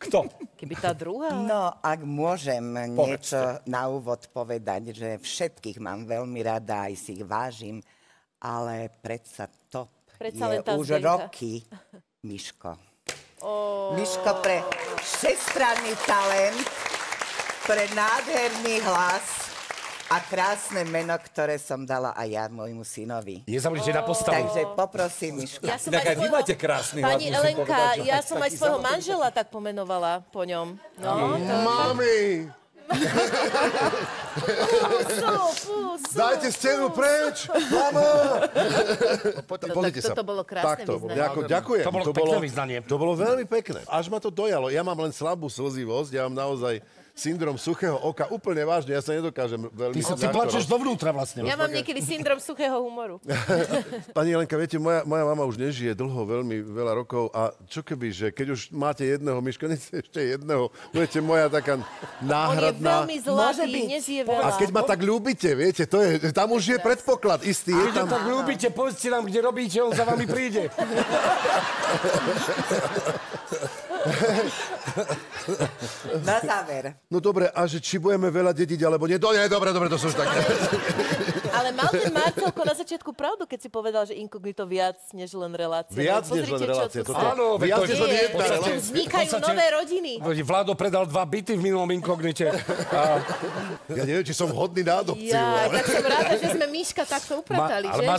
Kto? Keby tá druhá... No, ak môžem Povedzte. niečo na úvod povedať, že všetkých mám veľmi rada, aj si ich vážim, ale predsa top Predsa je už Zdenka. roky Miško. Miško pre všestranný talent, pre nádherný hlas a krásne meno, ktoré som dala aj ja môjmu synovi. Nezabudnite na postavu. Takže poprosím Miška. Ja som Tak aj aj vy svojho- máte krásny hlas, Pani musím Elenka, povedať, ja som aj svojho samotný. manžela tak pomenovala po ňom. No, to... Mami, Pusu, pusu. dajte stenu preč! Mama! Poďte, To- pozrite sa. toto bolo krásne Takto, vyznanie. ďako, ďakujem. To bolo pekné vyznanie. To bolo veľmi pekné. Až ma to dojalo. Ja mám len slabú slzivosť, ja mám naozaj syndrom suchého oka. Úplne vážne, ja sa nedokážem veľmi... Ty, sa, ty plačeš dovnútra vlastne. Ja mám niekedy syndrom suchého humoru. Pani Jelenka, viete, moja, moja mama už nežije dlho, veľmi veľa rokov a čo keby, že keď už máte jedného myška, ešte jedného, budete moja taká On je náhradná. veľmi Môže zlatý, byť. dnes je A veľa. keď ma tak ľúbite, viete, to je, tam už je predpoklad istý. Je Keď tam, to tak ľúbite, povedzte nám, kde robíte, on za vami príde. Na záver. No dobre, a že či budeme veľa dediť, alebo nie? Do, nie, dobre, dobre, to sú už také. Ale mal ten Marcelko na začiatku pravdu, keď si povedal, že inkognito viac než len relácia. Viac No, než len tu Toto, Áno, viac než len jedna relácia. Vznikajú nové rodiny. Vlado predal dva byty v minulom inkognite. A, Ja neviem, či som hodný na adopciu. Ja, ale- tak som rada, že sme Miška takto upratali, Ma- ale Že